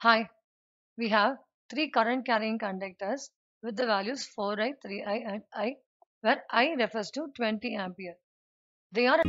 Hi, we have three current carrying conductors with the values 4i, 3i and i, where i refers to 20 ampere. They are